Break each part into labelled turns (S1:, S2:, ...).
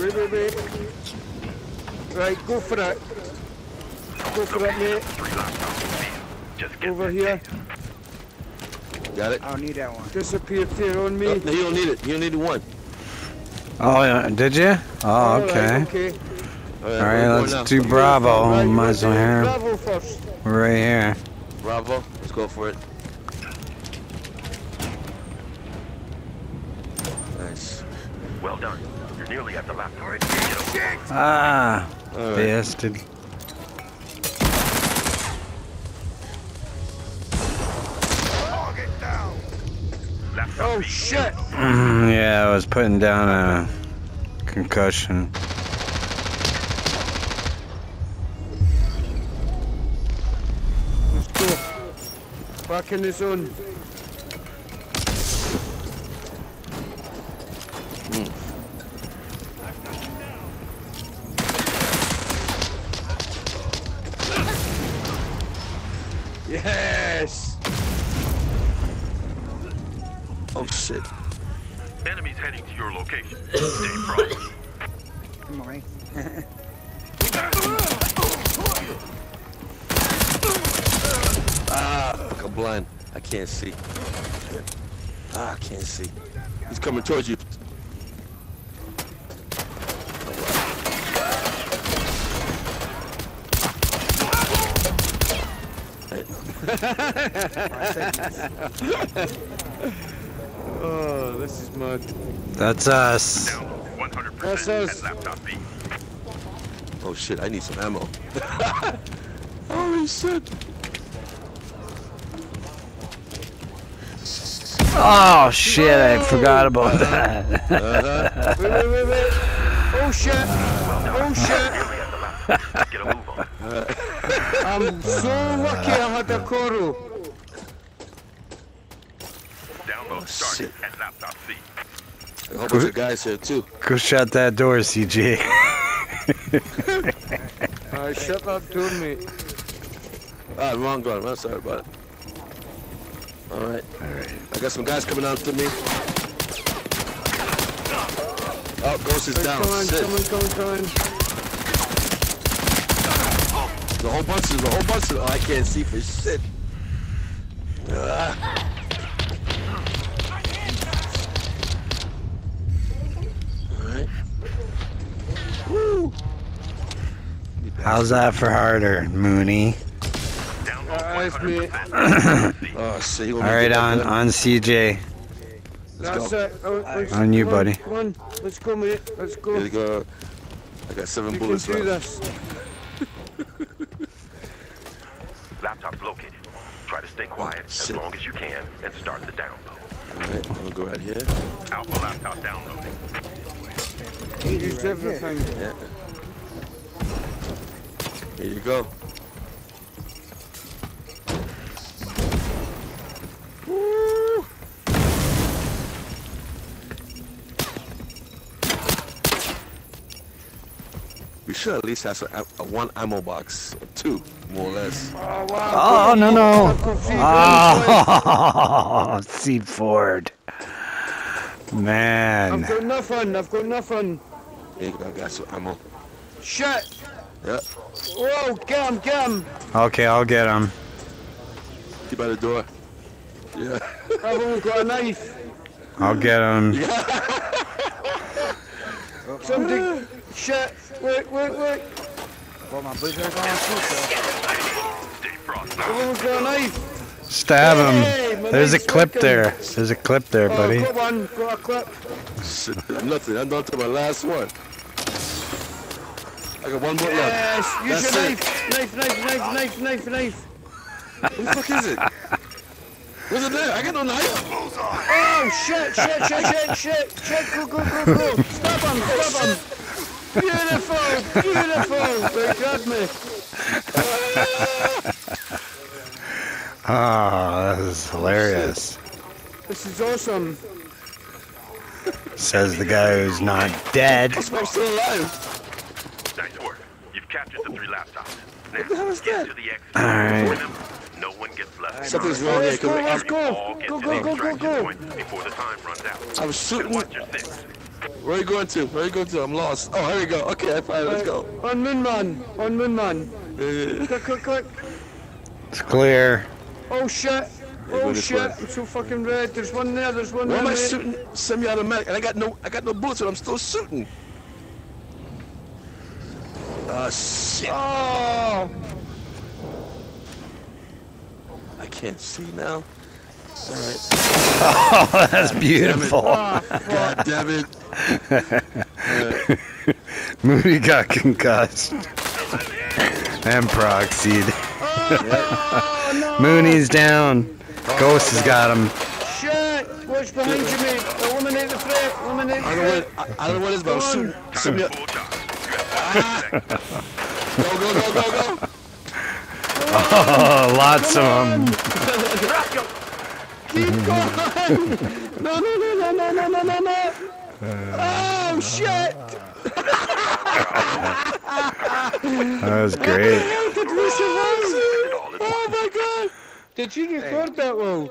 S1: Wait, wait, wait. Right, go for it. Go for it, mate.
S2: Just get
S1: Over here.
S3: Got it?
S4: I don't need that one.
S1: Disappear there on
S3: Oh,
S1: me.
S3: no, you don't need it. You need the one.
S5: Oh, yeah, did you? Oh,
S1: All right,
S5: okay.
S1: okay.
S3: All
S5: All
S3: where
S5: right,
S3: you going
S5: let's do Bravo.
S1: Right,
S5: Might as well
S1: right,
S5: hear.
S1: Bravo first.
S5: Right here.
S3: Bravo. Let's go for it. Nice.
S2: Well done. You're nearly at the laptop. Get.
S5: Ah,
S3: All right.
S5: bastard.
S2: Target down. Laptop
S1: Oh shit!
S5: Mm, yeah, I was putting down a concussion.
S1: Let's go. Back in the zone. Yes!
S3: Oh shit.
S2: Enemies heading to your location. Stay frosty.
S4: Good morning.
S3: Ah, fuck, I'm blind. I can't see. Ah, I can't see. He's coming towards you.
S1: Oh, this is mad.
S5: That's us.
S2: Down 100%
S1: That's us.
S2: laptop B.
S3: Oh shit, I need some ammo. Holy shit.
S5: Oh shit, I forgot about that.
S1: Wait, wait, wait, wait. Oh shit! Oh shit!
S2: Nearly at the laptop. Get a move on.
S1: I'm so lucky I had a Koro.
S2: Download started
S3: shit.
S2: at laptop C.
S3: A whole bunch of guys here too.
S5: Go shut that door, CJ.
S1: I shut that door, mate.
S3: Ah, wrong gun. I'm sorry about it. All right. I got some guys coming after me. Oh, Ghost is
S1: Right,
S3: down.
S1: come on,
S3: Shit.
S1: come on, come on, come on.
S3: The whole bunch of the whole bunch of oh, I can't see for shit. Ah.
S5: How's that for harder, Mooney?
S2: Oh,
S1: Alright,
S2: 100%
S1: mate.
S3: Oh shit, he
S5: All
S3: gonna
S5: right,
S3: get
S5: on
S3: that
S5: on CJ.
S3: Let's
S1: That's
S3: go.
S1: it. Oh, let's-
S5: On you,
S1: come
S5: buddy.
S1: Come on, let's go, mate. Let's go.
S3: Here we go. I got seven
S1: You can
S3: bullets
S1: do
S3: left.
S1: this.
S2: Laptop located. Try to stay oh, quiet as
S3: Shit.
S2: long as you can and start the download.
S3: Alright, I'm gonna go right here.
S2: Alpha laptop downloading.
S1: Use everything.
S3: Yeah. Here you go. Woo! We should at least have some, a, a one ammo box, or two, more or less.
S1: Oh, wow.
S5: Oh no no!
S1: I've got three guns,
S5: Oh, Seed Ford. Man.
S1: I've got nothing. I've got nothing.
S3: Here you go, I got some ammo.
S1: Shit.
S3: Yeah,
S1: Whoa, get him, get him.
S5: Okay, I'll get him.
S3: keep by the door. Yeah.
S1: I've only got a knife.
S5: I'll get him.
S1: Somebody. Shit. Wait, wait, wait.
S4: Well, my blizzard on too, so.
S2: Stay.
S1: I've got a knife.
S5: Stab
S1: Hey,
S5: him.
S1: my
S5: There's a clip
S1: working.
S5: there. There's a clip there,
S1: Oh,
S5: buddy.
S1: got one. Got a clip.
S3: Shit, nothing. I'm down to my last one. I got one more left.
S1: Yes. Use
S3: That's
S1: your knife. Knife, knife, knife, knife, knife, knife.
S3: Who the fuck is it? Where's it there? I got no knife.
S1: Oh, shit, shit, shit, shit, shit. Shit, go, go, go, go. Stab him, stab him. Beautiful, beautiful. They got me.
S5: Ah, oh, this is hilarious.
S1: This is awesome.
S5: Says the guy who's not dead.
S3: I'm still alive.
S2: Nice captured the three laptops. Now,
S3: What the hell is
S2: get
S3: that?
S2: to the exit.
S5: Alright.
S2: Remember, no one gets left.
S3: Something's wrong here.
S1: Let's go,
S3: 'cause
S1: let's
S3: I'm,
S1: go. Go, go, go, go, go.
S2: before the time runs out.
S3: I was shooting.
S2: watch your six.
S3: Where are you going to? Where are you going to? I'm lost. Oh, here we go. Okay, I found it. Let's go.
S1: On moon man. On moon man.
S3: Yeah, yeah, yeah.
S1: Click, click, click.
S5: It's clear.
S1: Oh shit. Oh shit.
S3: way.
S1: I'm so fucking red. There's one there. There's one
S3: Why
S1: there.
S3: am I
S1: mate.
S3: shooting semi-automatic? And I got no, I got no bullets, but I'm still shooting. Ah, shit.
S1: Oh.
S3: I can't see now. All right.
S5: Oh, that's beautiful.
S1: Ah,
S3: God damn it.
S5: Moody got concussed. And proxied.
S1: Oh no.
S5: Mooney's down. Ghost has got him.
S1: Shit. Watch behind you, mate. Eliminate the threat. Eliminate
S3: I
S1: the
S3: don't know
S1: threat.
S3: what, I, I don't know what it is, but I'm shooting. Semi-
S2: Full charge.
S3: go, go, go, go, go.
S5: Oh, lots of them.
S1: Keep going. No, no, no, no, no, no, no, no, no. Oh shit.
S5: That was great.
S1: How did we survive?
S2: It all at
S1: Oh my god. Did you record that, one?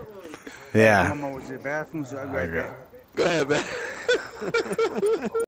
S5: Yeah.
S4: I'm always in the bathroom, so I right
S5: Okay.
S4: there.
S3: Go ahead, man.